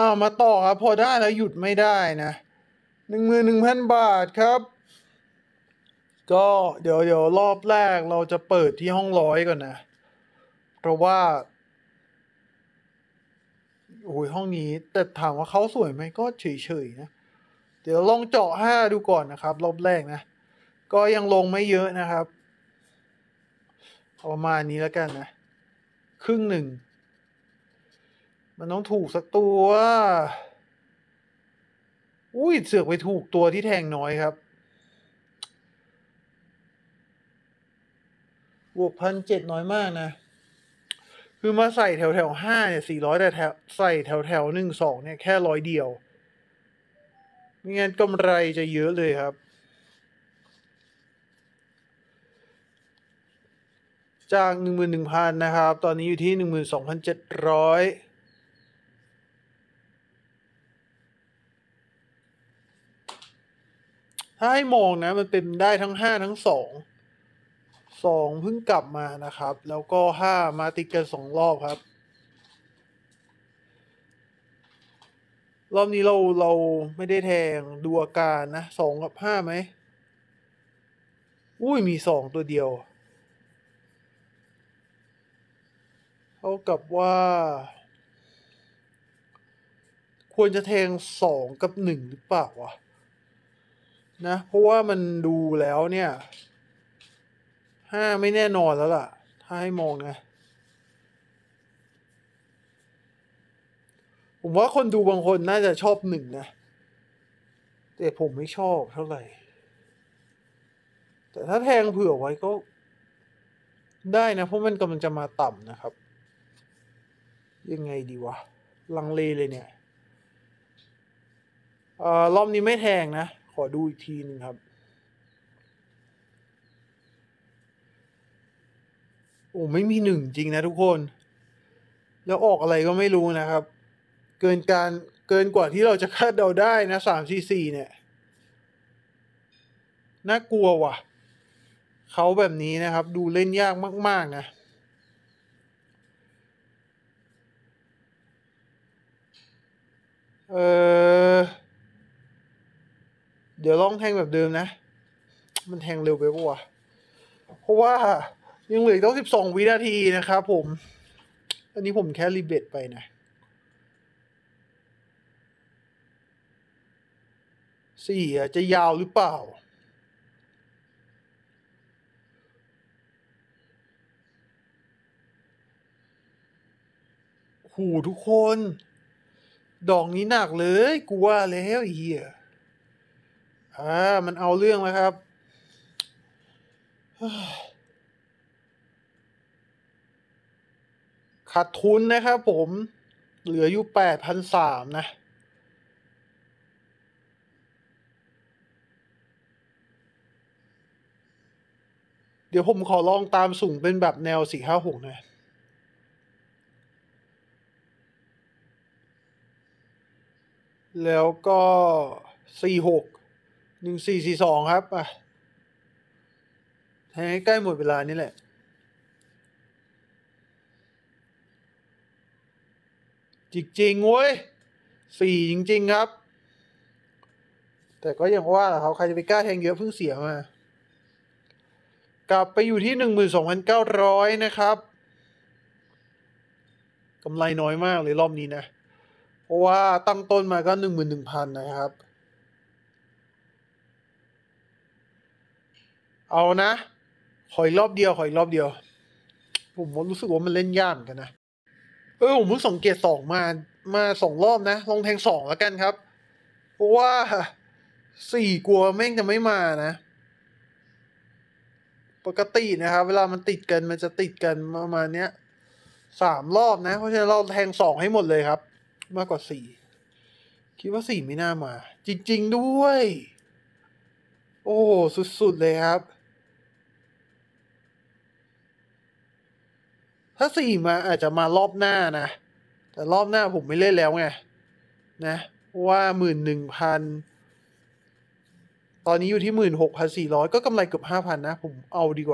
อ่ามาต่อครับ พอได้แล้วหยุดไม่ได้นะหนึ่งหมื่นหนึ่งพันบาทครับ ก็เดี๋ยวเดี๋ยวรอบแรกเราจะเปิดที่ห้องร้อยก่อนนะ เพราะว่าโอ้ยห้องนี้แต่ถามว่าเขาสวยไหมก็เฉยๆนะ เดี๋ยวลองเจาะห้าดูก่อนนะครับ รอบแรกนะ ก็ยังลงไม่เยอะนะครับเอาประมาณนี้แล้วกันนะ ครึ่งหนึ่ง มันต้องถูกสักตัว อุ้ยเสือกไปถูกตัวที่แทงน้อยครับบวกพันเจ็ดน้อยมากนะ คือมาใส่แถวแถวห้าเนี่ยสี่ร้อยแต่แถวใส่แถวแถวหนึ่งสองเนี่ยแค่ร้อยเดียวไม่งั้นกำไรจะเยอะเลยครับ จากหนึ่งหมื่นหนึ่งพันนะครับ ตอนนี้อยู่ที่หนึ่งหมื่นสองพันเจ็ดร้อย ถ้าให้มองนะ มันเป็นได้ทั้งห้าทั้งสองสองเพิ่งกลับมานะครับ แล้วก็ห้ามาติดกันสองรอบครับ รอบนี้เราเราไม่ได้แทงดูอาการนะสองกับห้าไหมอุ้ยมีสองตัวเดียว เท่ากับว่า ควรจะแทงสองกับหนึ่งหรือเปล่าวะ นะ เพราะว่ามันดูแล้วเนี่ยห้าไม่แน่นอนแล้วล่ะ ถ้าให้มองนะ ผมว่าคนดูบางคนน่าจะชอบหนึ่งนะ แต่ผมไม่ชอบเท่าไหร่ แต่ถ้าแทงเผื่อไว้ก็ได้นะ เพราะมันกำลังจะมาต่ำนะครับ ยังไงดีวะ ลังเลเลยเนี่ยเอ่อรอบนี้ไม่แทงนะ อดูอีกทีหนึ่งครับ โอ้ไม่มีหนึ่งจริงนะทุกคน แล้วออกอะไรก็ไม่รู้นะครับ เกินการเกินกว่าที่เราจะคาดเดาได้นะสามสี่สี่เนี่ย น่ากลัวว่ะ เขาแบบนี้นะครับ ดูเล่นยากมาก ๆ นะเออ ดี๋ยวลองแทงแบบเดิมนะ มันแทงเร็วไปปะวะเพราะว่ายังเหลืออีกต้องสิบสองวินาทีนะครับผม อันนี้ผมแค่รีเบตไปนะสี่จะยาวหรือเปล่า หูทุกคน ดอกนี้หนักเลย กูว่าแล้วเฮีย อ่ามันเอาเรื่องแล้วครับ ขาดทุนนะครับผม เหลืออยู่แปดพันสามนะเดี๋ยวผมขอลองตามสูงเป็นแบบแนวสี่ห้าหกนะ แล้วก็สี่หก หนึ่งสี่สี่สองครับอะให้ใกล้หมดเวลานี่แหละ จริงๆเว้ยสี่จริง ๆ ครับ แต่ก็ยังว่าแหละครับใครจะไปกล้าแทงเยอะเพิ่งเสียมา กลับไปอยู่ที่หนึ่งหมื่นสองพันเก้าร้อยนะครับกำไรน้อยมากเลยรอบนี้นะ เพราะว่าตั้งต้นมาก็หนึ่งหมื่นหนึ่งพันนะครับ เอานะขออีกรอบเดียวขออีกรอบเดียว ผมรู้สึกว่ามันเล่นยากนกันนะ เออผมเพิ่งสังเกตสองมา มาสองรอบนะ ลองแทงสองแล้วกันครับ เพราะว่าสี่กลัวแม่งจะไม่มานะ ปกตินะครับ เวลามันติดกันมันจะติดกันประมาณเนี้ยสามรอบนะ เพราะฉะนั้นเราแทงสองให้หมดเลยครับ มากกว่าสี่คิดว่าสี่ไม่น่ามา จริง ๆ ด้วย โอ้สุด ๆ เลยครับ ถ้าสี่มาอาจจะมารอบหน้านะ แต่รอบหน้าผมไม่เล่นแล้วไง นะว่าหมื่นหนึ่งพันตอนนี้อยู่ที่หมื่นหกพันสี่ร้อยก็กำไรเกือบห้าพันนะ ผมเอาดีกว่า